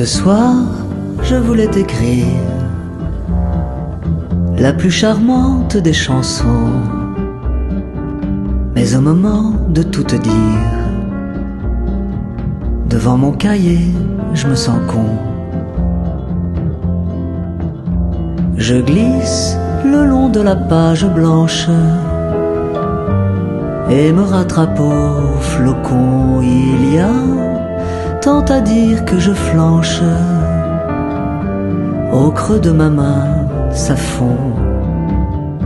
Ce soir, je voulais t'écrire la plus charmante des chansons. Mais au moment de tout te dire, devant mon cahier, je me sens con. Je glisse le long de la page blanche et me rattrape au flocon. Il y a tant à dire que je flanche. Au creux de ma main, ça fond.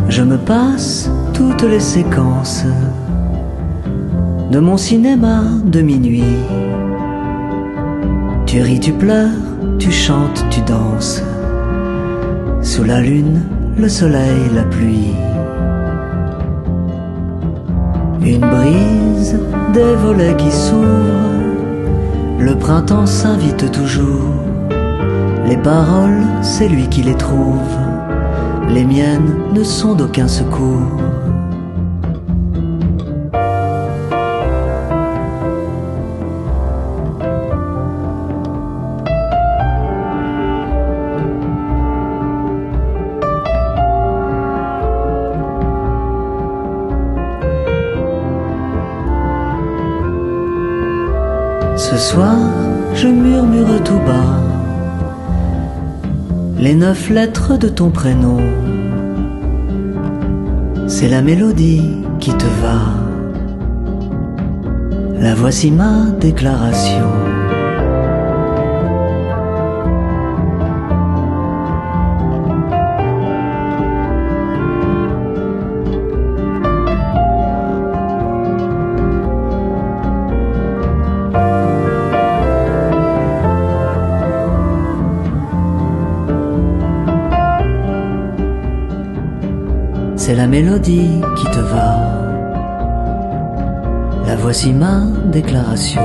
Je me passe toutes les séquences de mon cinéma de minuit. Tu ris, tu pleures, tu chantes, tu danses. Sous la lune, le soleil, la pluie. Une brise, des volets qui s'ouvrent. Le printemps s'invite toujours. Les paroles, c'est lui qui les trouve. Les miennes ne sont d'aucun secours. Ce soir, je murmure tout bas les neuf lettres de ton prénom. C'est la mélodie qui te va. La voici ma déclaration. C'est la mélodie qui te va. La voici ma déclaration.